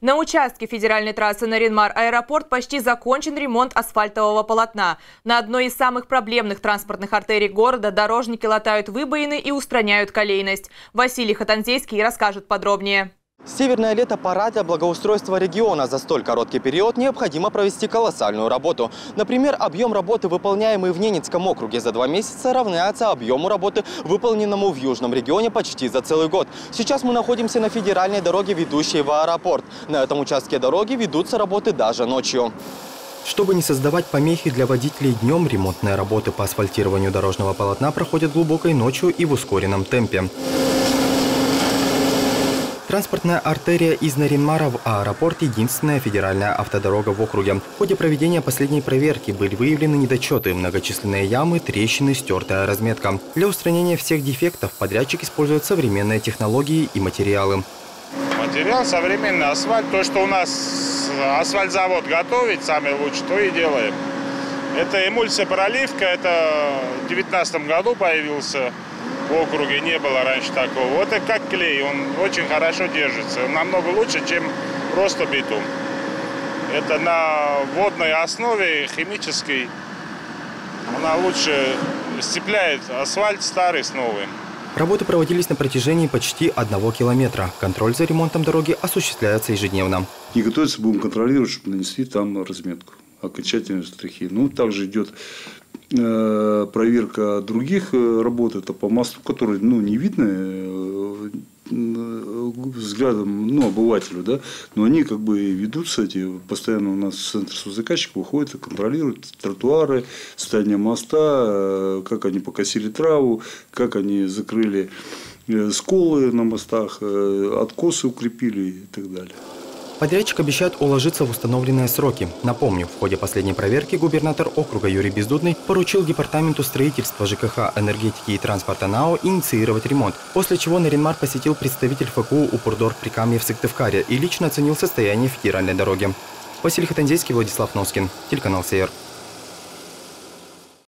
На участке федеральной трассы Наринмар-Аэропорт почти закончен ремонт асфальтового полотна. На одной из самых проблемных транспортных артерий города дорожники латают выбоины и устраняют колейность. Василий Хатанзейский расскажет подробнее. Северное лето – пора для благоустройства региона. За столь короткий период необходимо провести колоссальную работу. Например, объем работы, выполняемый в Ненецком округе за два месяца, равняется объему работы, выполненному в Южном регионе почти за целый год. Сейчас мы находимся на федеральной дороге, ведущей в аэропорт. На этом участке дороги ведутся работы даже ночью. Чтобы не создавать помехи для водителей днем, ремонтные работы по асфальтированию дорожного полотна проходят глубокой ночью и в ускоренном темпе. Транспортная артерия из Наринмара в аэропорт – единственная федеральная автодорога в округе. В ходе проведения последней проверки были выявлены недочеты, многочисленные ямы, трещины, стертая разметка. Для устранения всех дефектов подрядчик использует современные технологии и материалы. Материал современный, асфальт. То, что у нас асфальтзавод готовит, самый лучший, то и делаем. Это эмульсия проливка, это в 2019 году появился в округе не было раньше такого. Вот это как клей, он очень хорошо держится. Намного лучше, чем просто битум. Это на водной основе химической. Она лучше сцепляет асфальт старый с новым. Работы проводились на протяжении почти одного километра. Контроль за ремонтом дороги осуществляется ежедневно. Не готовиться будем контролировать, чтобы нанесли там разметку окончательной штрихи. Ну, также идет Э, проверка других э, работ, это по мосту, который ну, не видно э, взглядом ну, обывателю, да, но они как бы ведутся, эти, постоянно у нас центр заказчик выходит и контролирует тротуары, состояние моста, как они покосили траву, как они закрыли сколы на мостах, откосы укрепили и так далее. Подрядчик обещает уложиться в установленные сроки. Напомню, в ходе последней проверки губернатор округа Юрий Бездудный поручил Департаменту строительства ЖКХ, энергетики и транспорта НАО инициировать ремонт, после чего Наринмар посетил представитель ФКУ Упурдор Прикамье в Сыктывкаре и лично оценил состояние федеральной дороги. Василий Хатанзейский, Владислав Носкин, телеканал СЕР.